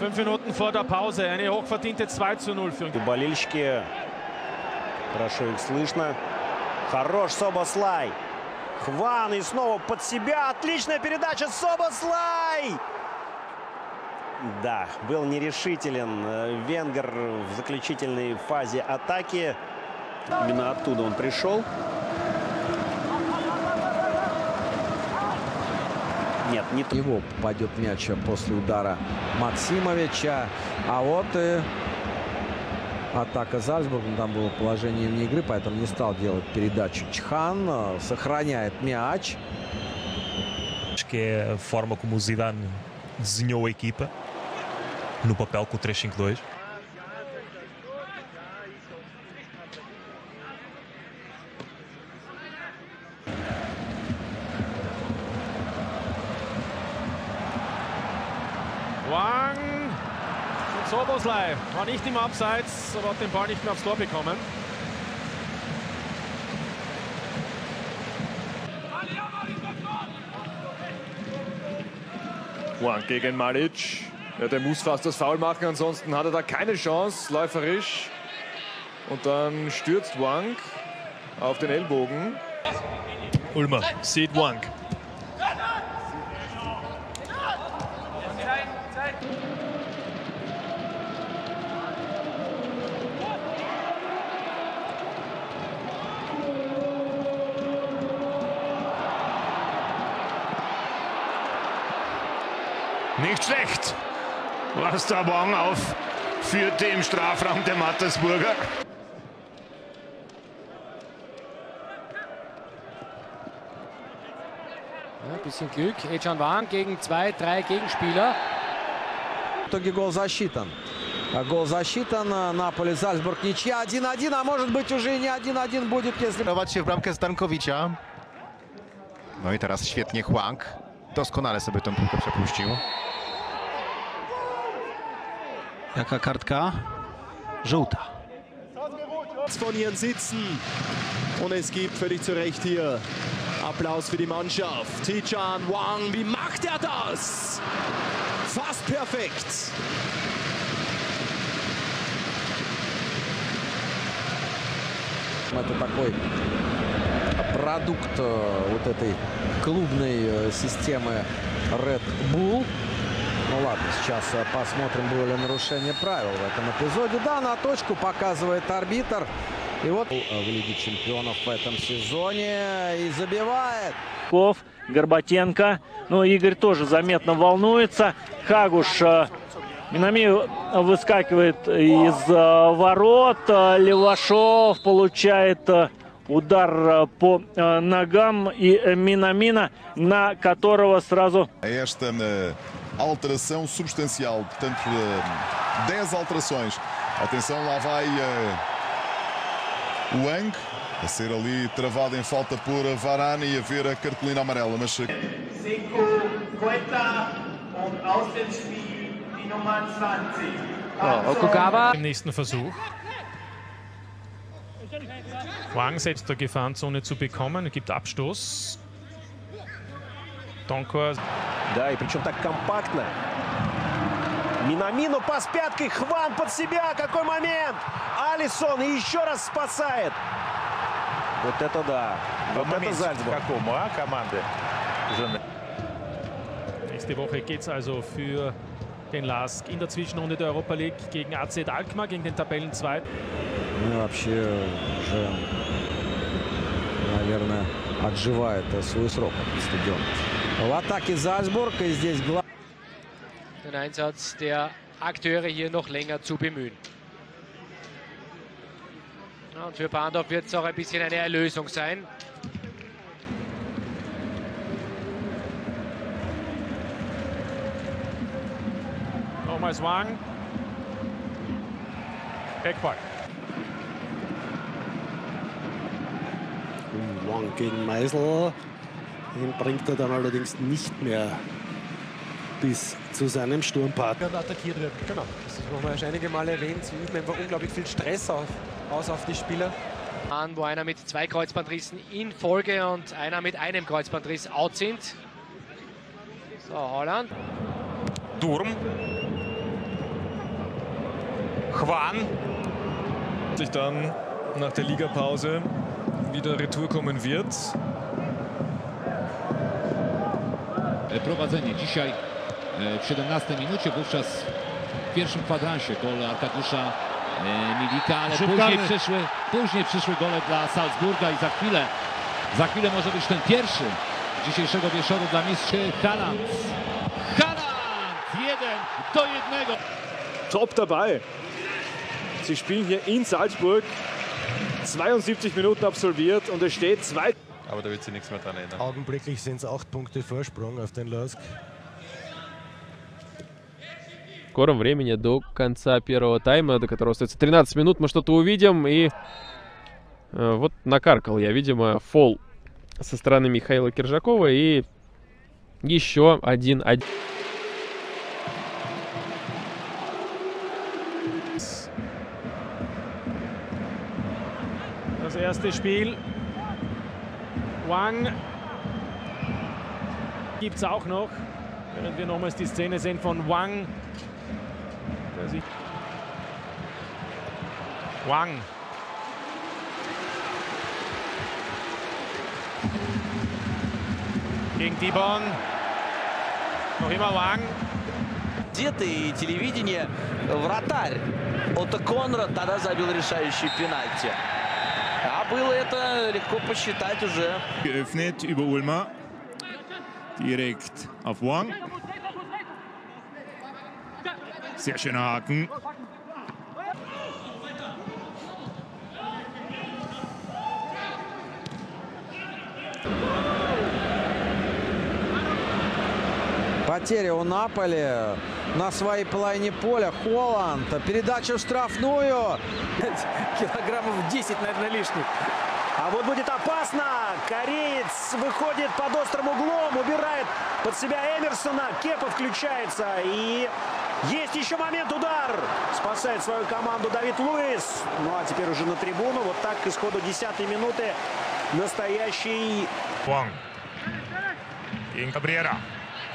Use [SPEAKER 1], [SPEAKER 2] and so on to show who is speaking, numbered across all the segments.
[SPEAKER 1] Fünf Minuten vor der Pause. Eine hochverdiente 2 zu 0 für
[SPEAKER 2] Болельщики. Хорошо их слышно. Хорош Собослай. Хван и снова под себя. Отличная передача Собослай. Да, был нерешителен э, Венгер в заключительной фазе атаки. Именно оттуда он пришел. Нет, не то.
[SPEAKER 3] Его попадет мяч после удара Максимовича. А вот и атака Зальцбурга. Там было положение вне игры, поэтому не стал делать передачу Чхан. Сохраняет мяч.
[SPEAKER 4] Que é a forma como o Zidane desenhou a equipa no papel com o 3-5-2.
[SPEAKER 1] Soboslai war nicht im Abseits, aber hat den Ball nicht mehr aufs Tor bekommen.
[SPEAKER 5] Wang gegen Malic. Ja, der muss fast das Foul machen, ansonsten hat er da keine Chance, läuferisch. Und dann stürzt Wang auf den Ellbogen.
[SPEAKER 4] Ulmer sieht Wang.
[SPEAKER 6] Nicht schlecht, was der Wang aufführte im Strafraum der Mattersburger.
[SPEAKER 7] Ja, ein bisschen Glück. Echan Wang gegen zwei, drei Gegenspieler.
[SPEAKER 3] В итоге гол засчитан. А Гол засчитан. Наполе, Зальцбург, ничья 1-1. А может быть уже и не 1-1 будет, если...
[SPEAKER 8] Kierować się w bramkę Stankowicza. No i teraz świetnie Huang. Doskonale sobie tę piłkę przepuścił.
[SPEAKER 9] Jaka kartka? Żółta.
[SPEAKER 10] von ihren Sitzen. Und es gibt völlig zu Recht hier Applaus für die Mannschaft. Tichan Wang, wie macht er das? Fast perfekt.
[SPEAKER 3] Это такой продукт э, вот этой клубной э, системы Red Bull. Ну ладно, сейчас э, посмотрим, было ли нарушение правил в этом эпизоде. Да, на точку показывает арбитр. И вот в Лиге Чемпионов в этом сезоне и забивает.
[SPEAKER 11] Горбатенко. Но Игорь тоже заметно волнуется. Хагуш э, Минами выскакивает из э, ворот. Э, Левашов получает э, удар э, по э, e э, Minamina, na которого
[SPEAKER 12] esta eh, alteração substancial. Portanto, eh, 10 alterações. Atenção, lá vai eh, o Ang a ser ali travado em falta por Varane e a ver a cartolina amarela. Mas eh,
[SPEAKER 13] und aus dem Spiel die Nummer 20.
[SPEAKER 7] Okugawa.
[SPEAKER 1] Im nächsten Versuch. Wang setzt der Gefahrenzone zu bekommen, gibt Abstoß. Donkor.
[SPEAKER 2] Да, и причем так компактно. Минамину пас пяткой, Хван под себя, какой момент! Алисон и еще раз спасает. Вот это да, вот это Зальцбург.
[SPEAKER 14] Какому, а, команды?
[SPEAKER 1] Nächste Woche geht es also für den LASK in der Zwischenrunde der Europa League gegen AZ Alkmaar, gegen den Tabellenzweiten.
[SPEAKER 3] Ну, вообще уже, наверное, отживает свой срок этот стадион. В атаке Зальцбург. И здесь главное.
[SPEAKER 7] Den Einsatz der Akteure hier noch länger zu bemühen. Ja, und für Bahndorf wird es auch ein bisschen eine Erlösung sein.
[SPEAKER 1] Nochmals Wang. Eckball.
[SPEAKER 15] Wang gegen Meisel. Den bringt er dann allerdings nicht mehr bis zu seinem Sturmpart.
[SPEAKER 16] Und attackiert wird. Genau. Das haben wir schon einige Male erwähnt. Sie üben einfach unglaublich viel Stress auf, aus auf die Spieler.
[SPEAKER 7] An, wo einer mit zwei Kreuzbandrissen in Folge und einer mit einem Kreuzbandriss out sind. So, Holland.
[SPEAKER 6] Durm.
[SPEAKER 5] Juan. Sich dann nach der Ligapause wieder Retour kommen wird.
[SPEAKER 14] Prowadzenie dzisiaj w 17 minucie, wówczas w pierwszym kwadransie gol Arkadiusza Milika, ale później przyszły, później przyszły gole dla Salzburga i za chwilę, za chwilę może być ten pierwszy dzisiejszego wieczoru dla mistrzów Haaland. Haaland! Jeden do jednego.
[SPEAKER 5] Top dabei. Sie spielen hier in Salzburg. 72 Minuten absolviert und es steht 2.
[SPEAKER 17] Aber da wird sich nichts mehr dran ändern.
[SPEAKER 18] Augenblicklich sind es 8 Punkte Vorsprung auf den Lask.
[SPEAKER 19] В скором времени до конца первого тайма, до которого остается 13 минут, мы что-то увидим. И э, вот накаркал я, видимо, фол со стороны Михаила Киржакова. И еще один... один.
[SPEAKER 1] Das erste Spiel. Wang gibt es auch noch. Während wir nochmals die Szene sehen von Wang. Der sich Wang. Gegen Dibon. Noch immer Wang.
[SPEAKER 20] Где-то и телевидение. Вратарь Отто Конрад тогда забил решающий пенальти. А было это легко посчитать уже.
[SPEAKER 6] Geöffnet über Ulmer. Direkt auf Wang. Sehr schöner Haken.
[SPEAKER 3] Потеря у Наполи на своей половине поля. Холланд. Передача в штрафную.
[SPEAKER 10] Килограммов 10, наверное, лишних.
[SPEAKER 2] А вот будет опасно. Кореец выходит под острым углом, убирает под себя Эмерсона. Кепа включается. И есть еще момент удар. Спасает свою команду Давид Луис. Ну а теперь уже на трибуну. Вот так к исходу 10 минуты настоящий...
[SPEAKER 6] Gegen Cabrera.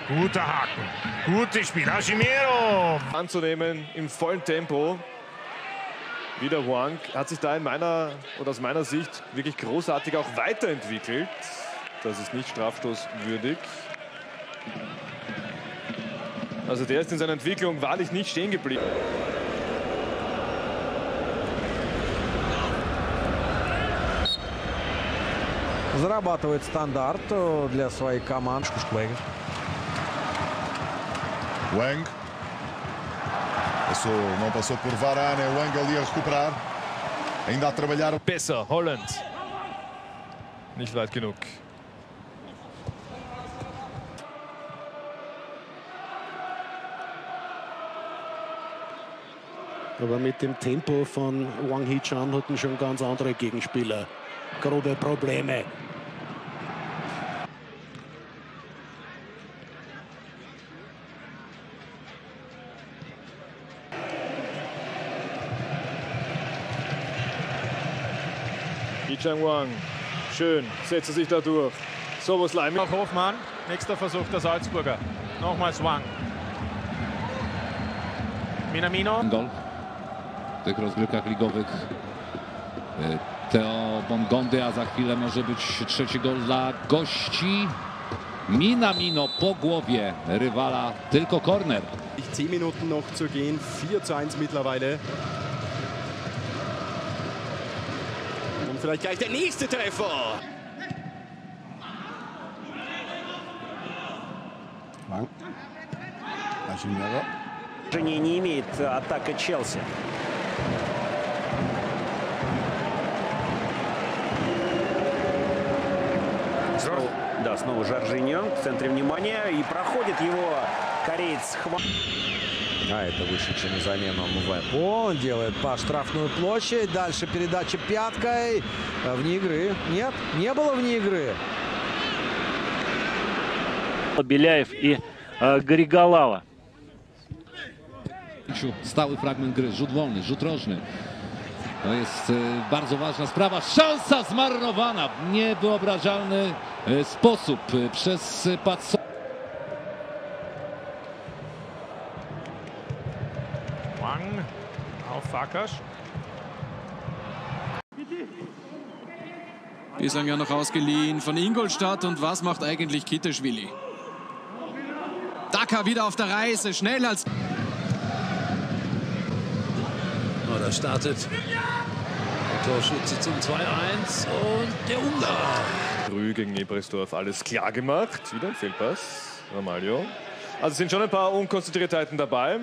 [SPEAKER 6] Guter Haken. Gutes Spiel. Hashimiro.
[SPEAKER 5] Anzunehmen im vollen Tempo. Wieder Wang hat sich da in meiner oder aus meiner Sicht wirklich großartig auch weiterentwickelt. Das ist nicht strafstoßwürdig. Also der ist in seiner Entwicklung wahrlich nicht stehen geblieben.
[SPEAKER 3] Зарабатывает стандарт э, для своей команды.
[SPEAKER 12] Wang. Passou, não passou por Varane. Wang ali a recuperar. Ainda a trabalhar.
[SPEAKER 5] Besser, Holland. Nicht weit genug.
[SPEAKER 15] Aber mit dem Tempo von Wang Hee-chan hatten schon ganz andere Gegenspieler grobe Probleme.
[SPEAKER 5] Chang Wang. Schön, setzt er sich da durch. So was Leim.
[SPEAKER 1] Auch Hofmann. Nächster Versuch der Salzburger. Nochmals Wang. Minamino.
[SPEAKER 14] Tych rozgrywkach ligowych. E, Teo Bongondy, a za chwilę może być trzeci gol dla gości. Minamino po głowie rywala, tylko korner.
[SPEAKER 10] 10 Minuten noch zu gehen, 4 zu 1 mittlerweile. on for Leitgate that needs to
[SPEAKER 2] therefore. Банк. Ажиньяро. Жене не имеет атака Челси. Здорово. Да, снова Жоржиньо в центре внимания. И проходит его кореец Хван.
[SPEAKER 3] А это выше, чем замену МВ. Он делает по штрафную площадь. Дальше передача пяткой. Вне игры. Нет, не было вне игры.
[SPEAKER 11] Беляев и э, Григолава.
[SPEAKER 14] Stały fragment gry, rzut wolny, rzut rożny. To jest e, bardzo ważna sprawa. Szansa zmarnowana w niewyobrażalny e, sposób e, przez Patso.
[SPEAKER 1] Fakas.
[SPEAKER 21] Bislang ja noch ausgeliehen von Ingolstadt. Und was macht eigentlich Kitteschwili? Daka wieder auf der Reise, schnell als...
[SPEAKER 22] Oh, da startet der Torschütze zum 2-1 und der Ungar.
[SPEAKER 5] Früh gegen Ebersdorf alles klar gemacht. Wieder ein Fehlpass. Ramalho. Also es sind schon ein paar Unkonzentriertheiten dabei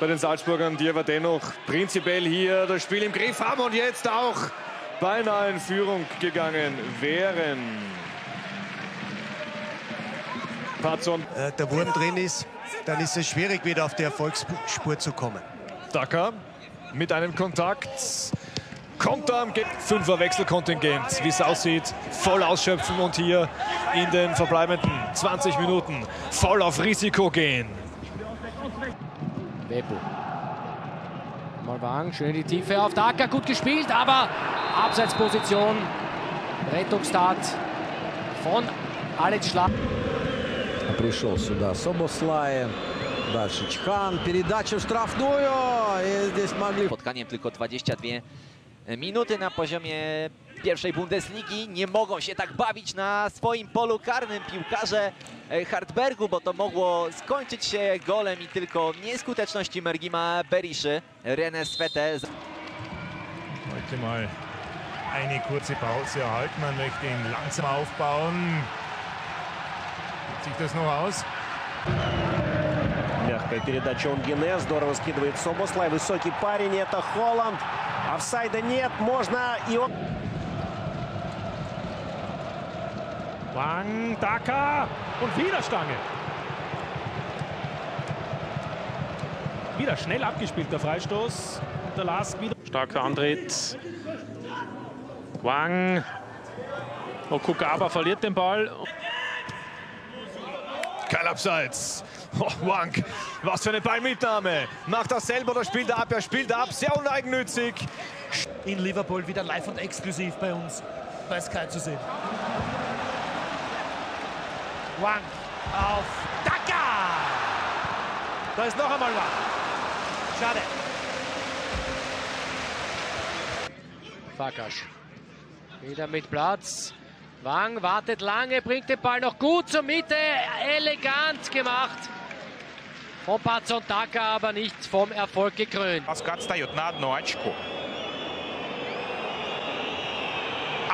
[SPEAKER 5] bei den Salzburgern, die aber dennoch prinzipiell hier das Spiel im Griff haben und jetzt auch beinahe in Führung gegangen wären. Patson.
[SPEAKER 23] Äh, der Wurm drin ist, dann ist es schwierig, wieder auf die Erfolgsspur zu kommen.
[SPEAKER 5] Dacker mit einem Kontakt. Kommt am Fünfer Wechselkontingent, wie es aussieht, voll ausschöpfen und hier in den verbleibenden 20 Minuten voll auf Risiko gehen.
[SPEAKER 7] Beppo. Mal Wang, schön die Tiefe auf Dacker, gut gespielt, aber Abseitsposition. Rettungstat von Alex Schlag.
[SPEAKER 3] Пришел сюда Собослай. Дальше Чхан. Передача в штрафную. И здесь могли...
[SPEAKER 24] Spotkaniem tylko 22 minuty na poziomie pierwszej Bundesligi. Nie mogą się tak bawić na swoim polu karnym piłkarze Hartbergu, bo to mogło skończyć się golem i tylko nieskuteczności Mergima Beriszy. René Svete.
[SPEAKER 6] Heute mal eine kurze Pause erhalten. Man möchte ihn langsam aufbauen. Geht sich das noch aus?
[SPEAKER 2] Мягкая передача Онгине. Здорово скидывает Собослай. Высокий парень. Это Холланд. Офсайда нет. Можно и он...
[SPEAKER 1] Wang, Daka und wieder Stange. Wieder schnell abgespielt der Freistoß. Der Lask wieder. Starker Antritt. Wang. Okugaba verliert den Ball.
[SPEAKER 5] Kein Abseits. Oh, Wank, was für eine Ballmitnahme. Macht das selber oder spielt er ab? Er spielt ab, sehr uneigennützig.
[SPEAKER 25] In Liverpool wieder live und exklusiv bei uns bei Sky zu sehen.
[SPEAKER 2] Wang auf Daka. Da ist noch einmal Wang. Schade.
[SPEAKER 7] Farkas. Wieder mit Platz. Wang wartet lange, bringt den Ball noch gut zur Mitte. Elegant gemacht. Von Patson Daka aber nicht vom Erfolg gekrönt.
[SPEAKER 26] Paskatsta Jutna Noachko.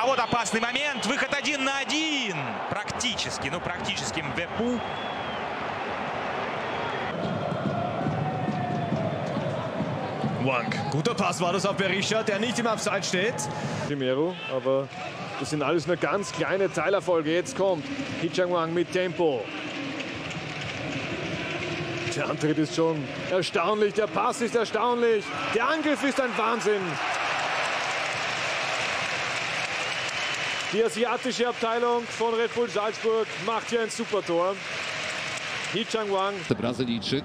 [SPEAKER 26] А вот опасный момент. Выход один на один. Практически, ну практически Мвепу.
[SPEAKER 5] Wank. Guter Pass war das auf Berisha, der nicht im Abseits steht. Primero, aber das sind alles nur ganz kleine Teilerfolge. Jetzt kommt Hichang Wang mit Tempo. Der Antritt ist schon erstaunlich, der Pass ist erstaunlich, der Angriff ist ein Wahnsinn. Die asiatische Abteilung von Red Bull Salzburg macht hier ein super Tor. Hichang Wang.
[SPEAKER 14] Brazylijczyk.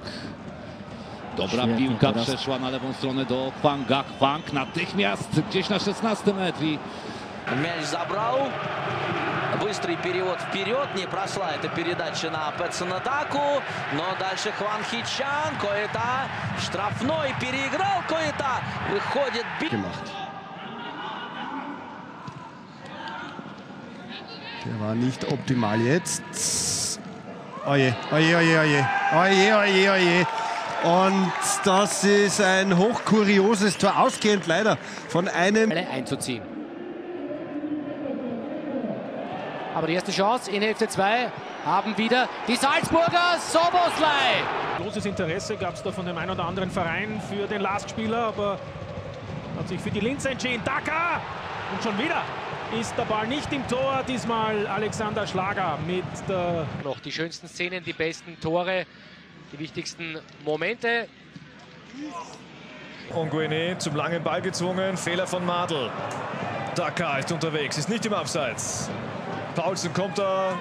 [SPEAKER 14] Dobra piłka przeszła na lewą stronę do Kwanga. Kwang natychmiast gdzieś na 16 metr i
[SPEAKER 20] Мяч забрал. Быстрый перевод вперед. Не прошла эта передача на Пэтсона Даку. Но дальше Хван Хичан. Кое-то штрафной переиграл. Кое-то выходит...
[SPEAKER 23] Gemacht. Der war nicht optimal jetzt. Oje, oje, oje, oje. Oje, oje, oje. Und das ist ein hochkurioses Tor, ausgehend leider von einem...
[SPEAKER 7] einzuziehen. Aber die erste Chance in Hälfte 2 haben wieder die Salzburger Soboslai.
[SPEAKER 1] Großes Interesse gab es da von dem einen oder anderen Verein für den Lastspieler, aber hat sich für die Linz entschieden. Daka! Und schon wieder ist der Ball nicht im Tor. Diesmal Alexander Schlager mit der...
[SPEAKER 7] Noch die schönsten Szenen, die besten Tore, die wichtigsten Momente.
[SPEAKER 5] Onguene zum langen Ball gezwungen. Fehler von Madl. Daka ist unterwegs, ist nicht im Abseits. Paulsen kommt da.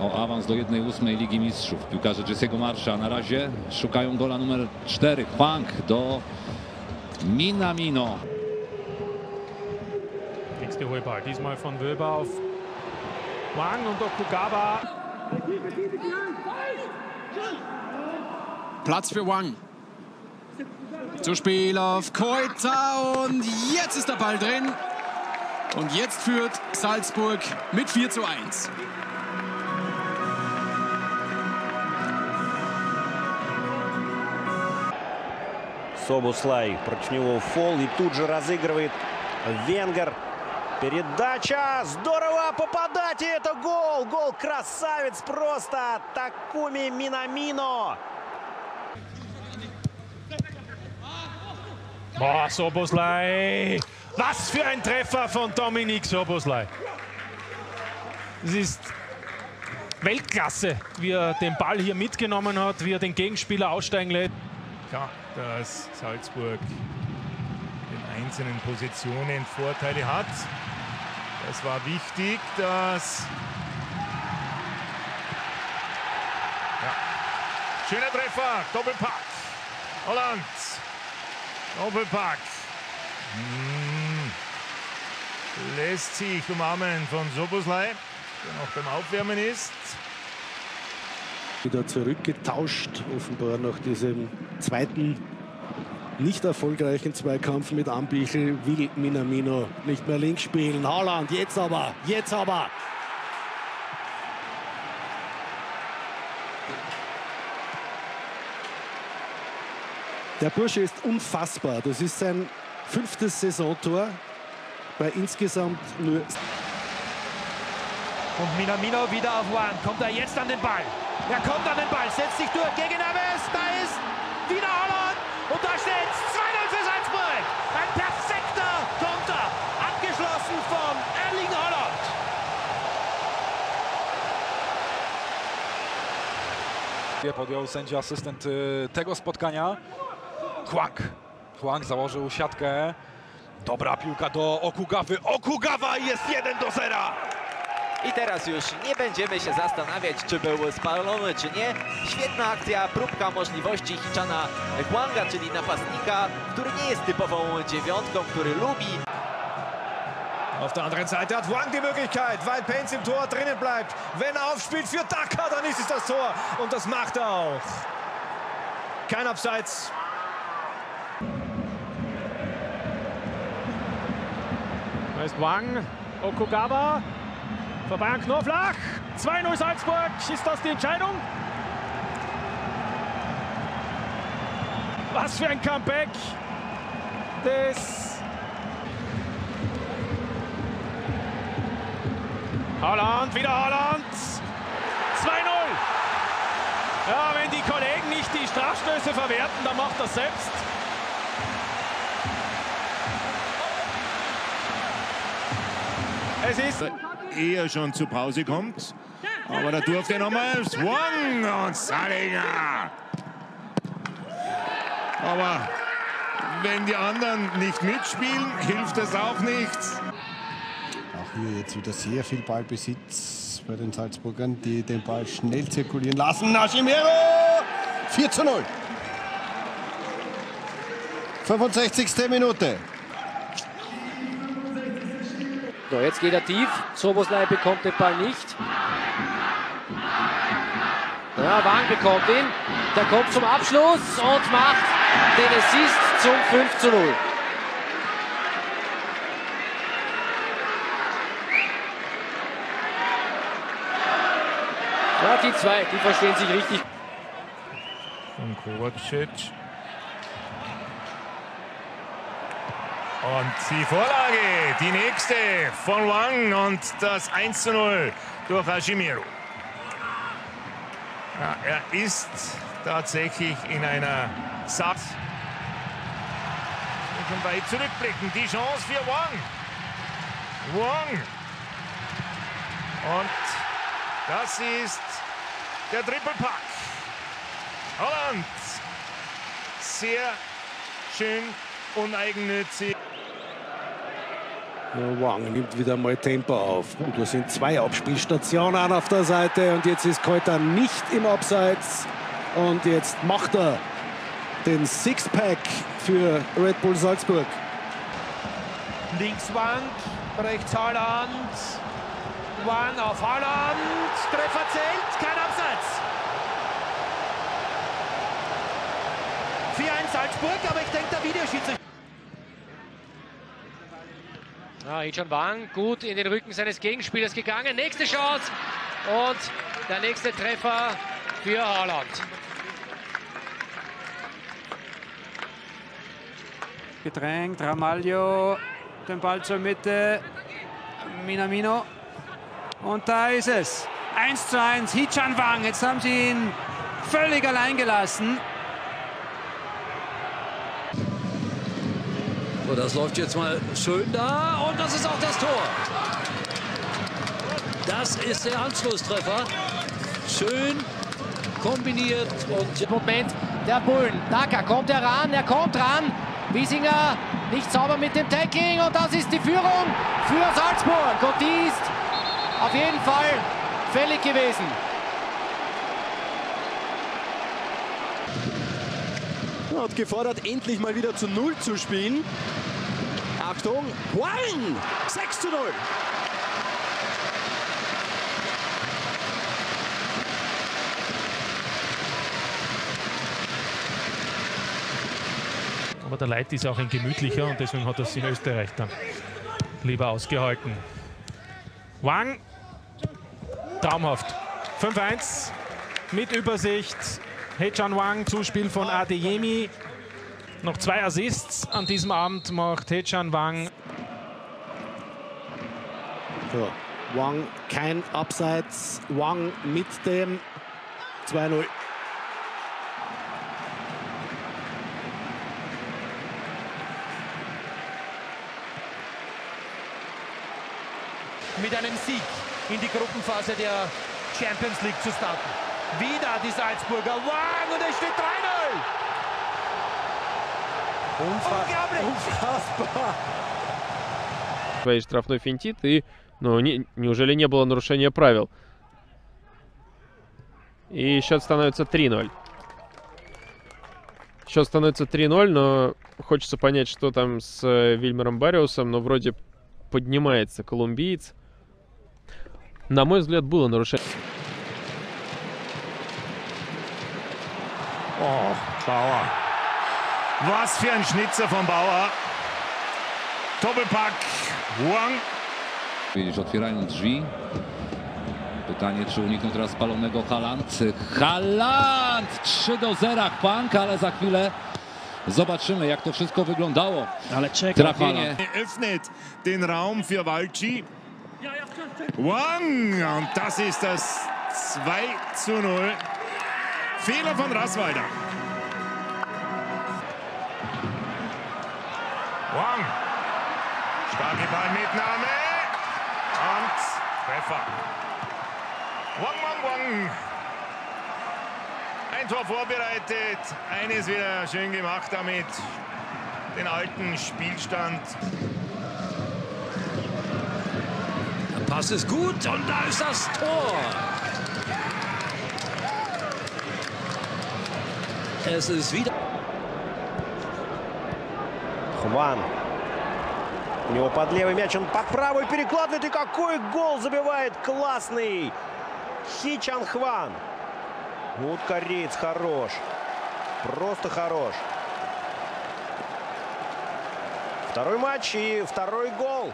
[SPEAKER 14] o awans do 1-8 Ligi Mistrzów. Piłkarze Jesse'ego Marsza na razie szukają gola numer 4. Kwang do Minamino.
[SPEAKER 1] Nächste Holball, diesmal von Wöber auf Wang und Okugawa.
[SPEAKER 21] Platz für Wang. Zu Spiel auf Koita und jetzt ist der Ball drin. Und jetzt führt Salzburg mit 4 zu 1.
[SPEAKER 2] Собуслай против него фол и тут же разыгрывает Венгер. Передача. Здорово попадать. И это гол. Гол красавец просто. Такуми Минамино.
[SPEAKER 1] Boah, Soboslai. Was für ein Treffer von Dominik Soboslai. Es ist Weltklasse, wie er den Ball hier mitgenommen hat, wie er den Gegenspieler aussteigen lässt.
[SPEAKER 6] Ja, dass Salzburg in einzelnen Positionen Vorteile hat. Es war wichtig, dass... Ja. Schöner Treffer, Doppelpack. Holland. Doppelpack. Hm. Lässt sich umarmen von Soboslai, der noch beim Aufwärmen ist.
[SPEAKER 15] Wieder zurückgetauscht, offenbar nach diesem zweiten nicht erfolgreichen Zweikampf mit Ambichel will Minamino nicht mehr links spielen. Haaland, jetzt aber, jetzt aber. Der Bursche ist unfassbar. Das ist sein fünftes Saisontor bei insgesamt nur.
[SPEAKER 25] Und Minamino wieder auf One. Kommt er jetzt an den Ball? Er kommt an den Ball, setzt sich durch gegen Neves. Da ist
[SPEAKER 27] Podjął sędzia asystent y, tego spotkania. Huang. Huang założył siatkę. Dobra piłka do Okugawy. Okugawa jest 1 do 0.
[SPEAKER 24] I teraz już nie będziemy się zastanawiać, czy był spalony, czy nie. Świetna akcja, próbka możliwości Hichana Huanga, czyli napastnika, który nie jest typową dziewiątką, który lubi
[SPEAKER 5] Auf der anderen Seite hat Wang die Möglichkeit, weil Penz im Tor drinnen bleibt. Wenn er aufspielt für Daka, dann ist es das Tor. Und das macht er auch. Kein Abseits.
[SPEAKER 1] Da ist Wang, Okugawa, vorbei an Knoflach. 2-0 Salzburg. Ist das die Entscheidung? Was für ein Comeback des Holland, wieder Holland. 2-0. Ja, wenn die Kollegen nicht die Strafstöße verwerten, dann macht das selbst.
[SPEAKER 6] Es ist eher schon zur Pause kommt. Aber da durfte nochmal Swang und Salinger. Aber wenn die anderen nicht mitspielen, hilft es auch nichts.
[SPEAKER 23] Hier jetzt wieder sehr viel Ballbesitz bei den Salzburgern, die den Ball schnell zirkulieren lassen. Naschimero! 4 zu 0. 65. Minute.
[SPEAKER 7] So, jetzt geht er tief. Soboslai bekommt den Ball nicht. Ja, Wang bekommt ihn. Der kommt zum Abschluss und macht den Assist zum 5 zu 0. die zwei, die verstehen sich richtig.
[SPEAKER 6] Von Kovacic. Und die Vorlage, die nächste von Wang und das 1 zu 0 durch Hashimiru. Ja, er ist tatsächlich in einer Satz. Können weit zurückblicken. Die Chance für Wang. Wang. Und das ist der Trippelpack. Holland. Sehr schön uneigennützig.
[SPEAKER 15] Ja, Wang nimmt wieder mal Tempo auf. Und da sind zwei Abspielstationen auf der Seite und jetzt ist Keuter nicht im Abseits. Und jetzt macht er den Sixpack für Red Bull Salzburg.
[SPEAKER 25] Links Wang, rechts Holland. Wang auf Holland. Treffer zählt, kein Abseits. 4-1 Salzburg, aber ich denke, der Videoschiedsrichter.
[SPEAKER 7] Ja, Hichan Wang gut in den Rücken seines Gegenspielers gegangen. Nächste Chance und der nächste Treffer für Haaland.
[SPEAKER 28] Gedrängt, Ramalho, den Ball zur Mitte, Minamino. Und da ist es. 1 zu 1, Hichan Wang. Jetzt haben sie ihn völlig allein gelassen.
[SPEAKER 22] So, das läuft jetzt mal schön da und das ist auch das Tor. Das ist der Anschlusstreffer. Schön kombiniert und
[SPEAKER 7] Moment der Bullen. Daka kommt heran, er kommt ran. Wiesinger nicht sauber mit dem Tackling und das ist die Führung für Salzburg. Und die ist auf jeden Fall fällig gewesen.
[SPEAKER 10] Hat gefordert, endlich mal wieder zu Null zu spielen. Achtung, Wang! 6 zu 0.
[SPEAKER 1] Aber der Leit ist auch ein gemütlicher und deswegen hat er es in Österreich dann lieber ausgehalten. Wang, traumhaft. 5-1 mit Übersicht. Hechan Wang, Zuspiel von Adeyemi. Noch zwei Assists an diesem Abend macht Hechan Wang.
[SPEAKER 15] So, Wang kein Abseits. Wang mit dem 2-0.
[SPEAKER 25] mit einem Sieg in die Gruppenphase der Champions League zu starten. Wieder die Salzburger. Wang und es steht 3-0.
[SPEAKER 2] Unfassbar. Unfassbar.
[SPEAKER 19] Своей штрафной финтит и... Ну, не, неужели не было нарушения правил? И счет становится 3-0. Счет становится 3-0, но хочется понять, что там с э, Вильмером Бариусом, но вроде поднимается колумбиец. На мой взгляд, было нарушение.
[SPEAKER 6] Oh, Bauer. Was für ein Schnitzer von Bauer. Doppelpack. Wang.
[SPEAKER 14] Widzisz, otwierają drzwi. Pytanie, czy unikną teraz spalonego Haland. Haland! 3 do 0 Pank, ale za chwilę zobaczymy, jak to wszystko wyglądało.
[SPEAKER 15] Ale czeka
[SPEAKER 14] Trafienie.
[SPEAKER 6] Öffnet den Raum für Walci. Wang! Und das ist das 2 zu 0. Fehler von Rassweider. Wang. Starke Ballmitnahme. Und Treffer. Wang, Wang, Wang. Ein Tor vorbereitet. Eines wieder schön gemacht damit. Den alten Spielstand.
[SPEAKER 22] der Pass ist gut und da ist das Tor. Es ist wieder.
[SPEAKER 2] Хван. У него под левый мяч, он под правый перекладывает. И какой гол забивает классный Хичан Хван. Вот кореец хорош. Просто хорош. Второй матч и второй гол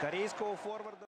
[SPEAKER 2] корейского форварда.